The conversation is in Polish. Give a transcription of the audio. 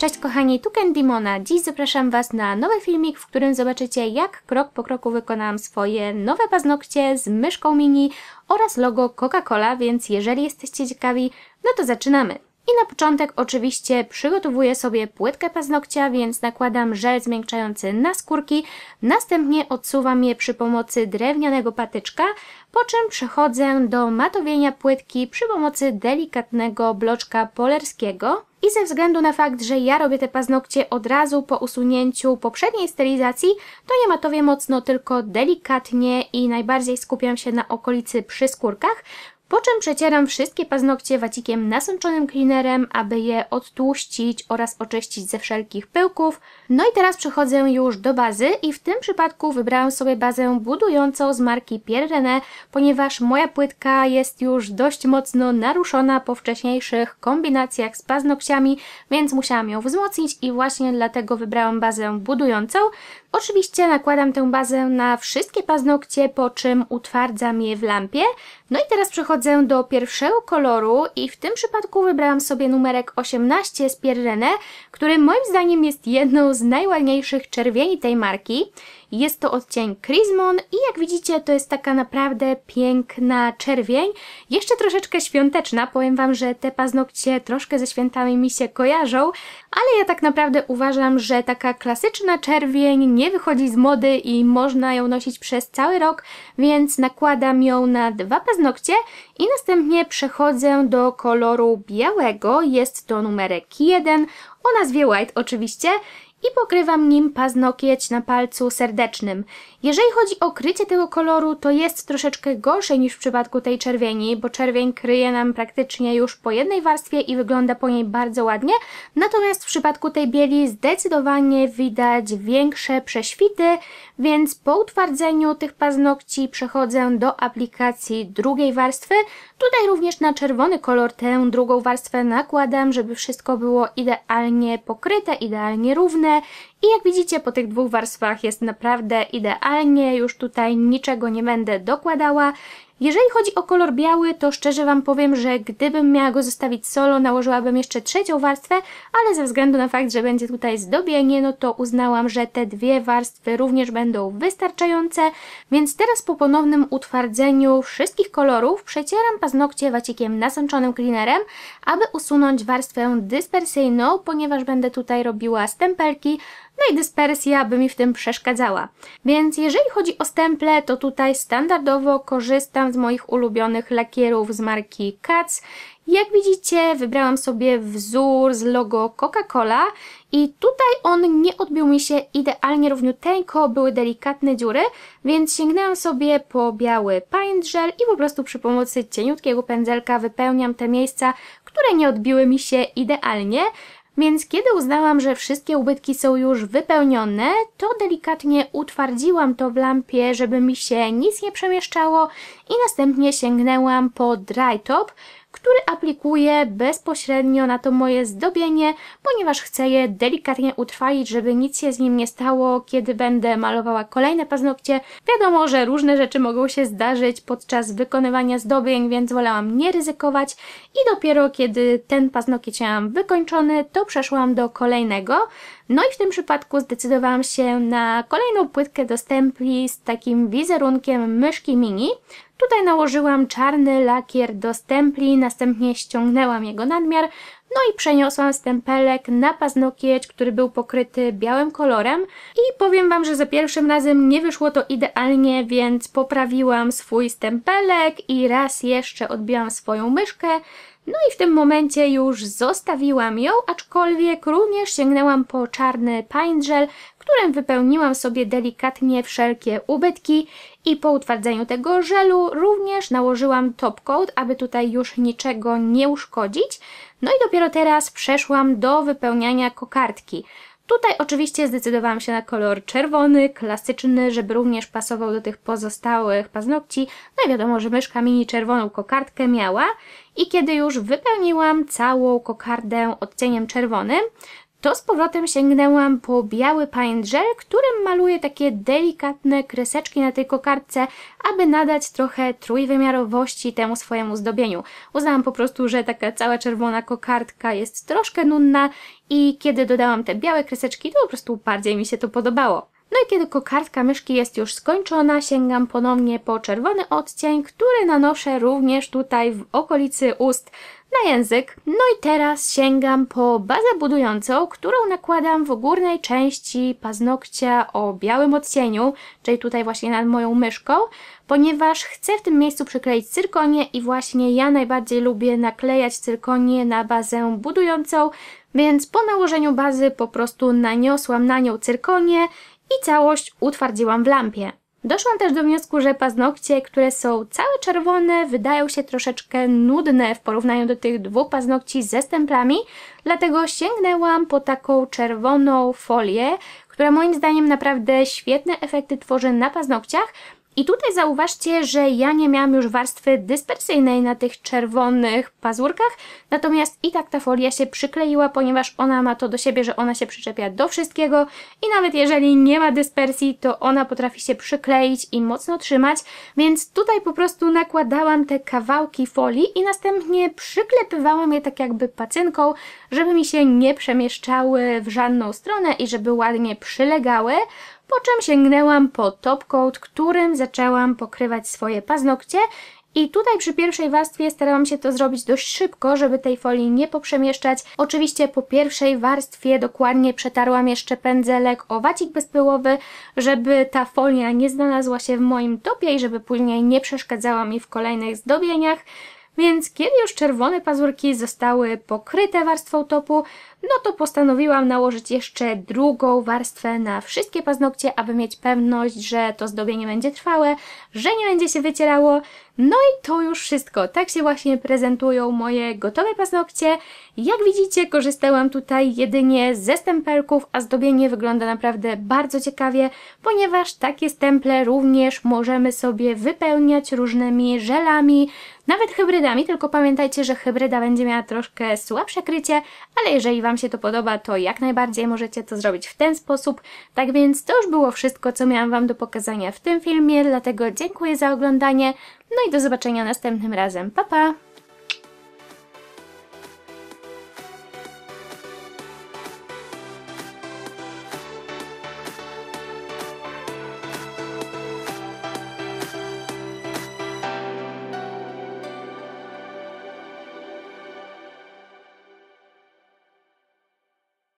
Cześć kochani, tu Dimona. Dziś zapraszam Was na nowy filmik, w którym zobaczycie jak krok po kroku wykonałam swoje nowe paznokcie z myszką mini oraz logo Coca-Cola, więc jeżeli jesteście ciekawi, no to zaczynamy. I na początek oczywiście przygotowuję sobie płytkę paznokcia, więc nakładam żel zmiękczający na skórki, następnie odsuwam je przy pomocy drewnianego patyczka, po czym przechodzę do matowienia płytki przy pomocy delikatnego bloczka polerskiego. I ze względu na fakt, że ja robię te paznokcie od razu po usunięciu poprzedniej stylizacji, to nie matowię mocno, tylko delikatnie i najbardziej skupiam się na okolicy przy skórkach, po czym przecieram wszystkie paznokcie wacikiem nasączonym cleanerem, aby je odtłuścić oraz oczyścić ze wszelkich pyłków. No i teraz przechodzę już do bazy i w tym przypadku wybrałam sobie bazę budującą z marki Pierre René, ponieważ moja płytka jest już dość mocno naruszona po wcześniejszych kombinacjach z paznokciami, więc musiałam ją wzmocnić i właśnie dlatego wybrałam bazę budującą. Oczywiście nakładam tę bazę na wszystkie paznokcie, po czym utwardzam je w lampie. No i teraz przechodzę do pierwszego koloru i w tym przypadku wybrałam sobie numerek 18 z Pierre który moim zdaniem jest jedną z najładniejszych czerwieni tej marki. Jest to odcień Crismon i jak widzicie to jest taka naprawdę piękna czerwień. Jeszcze troszeczkę świąteczna, powiem Wam, że te paznokcie troszkę ze świętami mi się kojarzą, ale ja tak naprawdę uważam, że taka klasyczna czerwień nie wychodzi z mody i można ją nosić przez cały rok, więc nakładam ją na dwa paznokcie i następnie przechodzę do koloru białego. Jest to numerek 1 o nazwie White oczywiście i pokrywam nim paznokieć na palcu serdecznym. Jeżeli chodzi o krycie tego koloru, to jest troszeczkę gorsze niż w przypadku tej czerwieni, bo czerwień kryje nam praktycznie już po jednej warstwie i wygląda po niej bardzo ładnie, natomiast w przypadku tej bieli zdecydowanie widać większe prześwity, więc po utwardzeniu tych paznokci przechodzę do aplikacji drugiej warstwy. Tutaj również na czerwony kolor tę drugą warstwę nakładam, żeby wszystko było idealnie pokryte, idealnie równe i jak widzicie po tych dwóch warstwach jest naprawdę idealnie, już tutaj niczego nie będę dokładała. Jeżeli chodzi o kolor biały, to szczerze Wam powiem, że gdybym miała go zostawić solo, nałożyłabym jeszcze trzecią warstwę, ale ze względu na fakt, że będzie tutaj zdobienie, no to uznałam, że te dwie warstwy również będą wystarczające, więc teraz po ponownym utwardzeniu wszystkich kolorów przecieram paznokcie wacikiem nasączonym cleanerem, aby usunąć warstwę dyspersyjną, ponieważ będę tutaj robiła stempelki, no i dyspersja by mi w tym przeszkadzała. Więc jeżeli chodzi o stemple, to tutaj standardowo korzystam z moich ulubionych lakierów z marki Katz. Jak widzicie, wybrałam sobie wzór z logo Coca-Cola i tutaj on nie odbił mi się idealnie równiuteńko, były delikatne dziury, więc sięgnęłam sobie po biały paint gel i po prostu przy pomocy cieniutkiego pędzelka wypełniam te miejsca, które nie odbiły mi się idealnie. Więc kiedy uznałam, że wszystkie ubytki są już wypełnione, to delikatnie utwardziłam to w lampie, żeby mi się nic nie przemieszczało i następnie sięgnęłam po dry top, który aplikuję bezpośrednio na to moje zdobienie, ponieważ chcę je delikatnie utrwalić, żeby nic się z nim nie stało, kiedy będę malowała kolejne paznokcie. Wiadomo, że różne rzeczy mogą się zdarzyć podczas wykonywania zdobień, więc wolałam nie ryzykować i dopiero kiedy ten paznokieć miałam wykończony, to przeszłam do kolejnego. No i w tym przypadku zdecydowałam się na kolejną płytkę do stempli z takim wizerunkiem myszki mini. Tutaj nałożyłam czarny lakier do stempli, następnie ściągnęłam jego nadmiar, no i przeniosłam stempelek na paznokieć, który był pokryty białym kolorem i powiem Wam, że za pierwszym razem nie wyszło to idealnie, więc poprawiłam swój stempelek i raz jeszcze odbiłam swoją myszkę, no i w tym momencie już zostawiłam ją, aczkolwiek również sięgnęłam po czarny paint gel, którym wypełniłam sobie delikatnie wszelkie ubytki i po utwardzeniu tego żelu również nałożyłam top coat, aby tutaj już niczego nie uszkodzić. No i dopiero teraz przeszłam do wypełniania kokardki. Tutaj oczywiście zdecydowałam się na kolor czerwony, klasyczny, żeby również pasował do tych pozostałych paznokci. No i wiadomo, że myszka mini czerwoną kokardkę miała. I kiedy już wypełniłam całą kokardę odcieniem czerwonym, to z powrotem sięgnęłam po biały paint gel, którym maluję takie delikatne kreseczki na tej kokardce, aby nadać trochę trójwymiarowości temu swojemu zdobieniu. Uznałam po prostu, że taka cała czerwona kokardka jest troszkę nudna i kiedy dodałam te białe kreseczki, to po prostu bardziej mi się to podobało. No i kiedy kokardka myszki jest już skończona, sięgam ponownie po czerwony odcień, który nanoszę również tutaj w okolicy ust na język. No i teraz sięgam po bazę budującą, którą nakładam w górnej części paznokcia o białym odcieniu, czyli tutaj właśnie nad moją myszką, ponieważ chcę w tym miejscu przykleić cyrkonię i właśnie ja najbardziej lubię naklejać cyrkonię na bazę budującą, więc po nałożeniu bazy po prostu naniosłam na nią cyrkonię i całość utwardziłam w lampie. Doszłam też do wniosku, że paznokcie, które są całe czerwone, wydają się troszeczkę nudne w porównaniu do tych dwóch paznokci ze stemplami, dlatego sięgnęłam po taką czerwoną folię, która moim zdaniem naprawdę świetne efekty tworzy na paznokciach, i tutaj zauważcie, że ja nie miałam już warstwy dyspersyjnej na tych czerwonych pazurkach, natomiast i tak ta folia się przykleiła, ponieważ ona ma to do siebie, że ona się przyczepia do wszystkiego i nawet jeżeli nie ma dyspersji, to ona potrafi się przykleić i mocno trzymać, więc tutaj po prostu nakładałam te kawałki folii i następnie przyklepywałam je tak jakby pacynką, żeby mi się nie przemieszczały w żadną stronę i żeby ładnie przylegały, po czym sięgnęłam po top coat, którym zaczęłam pokrywać swoje paznokcie i tutaj przy pierwszej warstwie starałam się to zrobić dość szybko, żeby tej folii nie poprzemieszczać. Oczywiście po pierwszej warstwie dokładnie przetarłam jeszcze pędzelek o wacik bezpyłowy, żeby ta folia nie znalazła się w moim topie i żeby później nie przeszkadzała mi w kolejnych zdobieniach. Więc kiedy już czerwone pazurki zostały pokryte warstwą topu, no to postanowiłam nałożyć jeszcze drugą warstwę na wszystkie paznokcie, aby mieć pewność, że to zdobienie będzie trwałe, że nie będzie się wycierało. No i to już wszystko. Tak się właśnie prezentują moje gotowe paznokcie. Jak widzicie, korzystałam tutaj jedynie ze stempelków, a zdobienie wygląda naprawdę bardzo ciekawie, ponieważ takie stemple również możemy sobie wypełniać różnymi żelami, nawet hybrydami, tylko pamiętajcie, że hybryda będzie miała troszkę słabsze krycie, ale jeżeli Wam się to podoba, to jak najbardziej możecie to zrobić w ten sposób. Tak więc to już było wszystko, co miałam Wam do pokazania w tym filmie, dlatego dziękuję za oglądanie, no i do zobaczenia następnym razem. Pa, pa!